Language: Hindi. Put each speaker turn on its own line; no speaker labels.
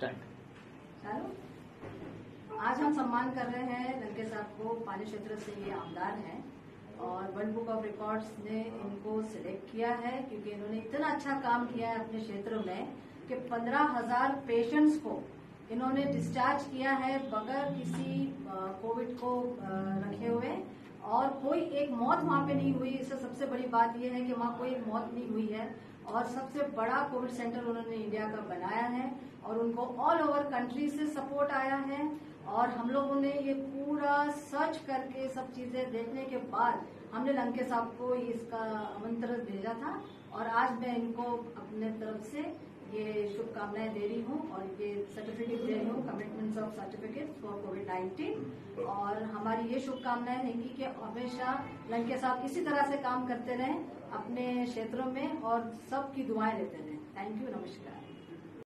स्टार्ट
आज हम सम्मान कर रहे हैं लंके साहब को, पानी क्षेत्र से ये आमदार हैं और वर्ल्ड बुक ऑफ़ रिकॉर्ड्स ने इनको सिलेक्ट किया है क्योंकि इन्होंने इतना अच्छा काम किया है अपने क्षेत्र में कि पंद्रह हज़ार पेशेंट्स को इन्होंने डिस्चार्ज किया है बगैर किसी कोविड को रखे हुए। और कोई एक मौत वहाँ पे नहीं हुई। इससे सबसे बड़ी बात यह है कि वहाँ कोई मौत नहीं हुई है। और सबसे बड़ा कोविड सेंटर उन्होंने इंडिया का बनाया है और उनको ऑल ओवर कंट्री से सपोर्ट आया है और हम लोगों ने ये पूरा सर्च करके सब चीज़ें देखने के बाद हमने लंके साहब को इसका आमंत्रण भेजा था और आज मैं इनको अपने तरफ़ से ये शुभकामनाएँ दे रही हूँ और ये certificate the of certificate for COVID nineteen और हमारी ये शुभकामनाएँ हैं कि हमेशा लंके साथ इसी तरह से काम करते रहें, अपने क्षेत्रों में और सबकी दुआएँ लेते रहें। थैंक यू नमस्कार।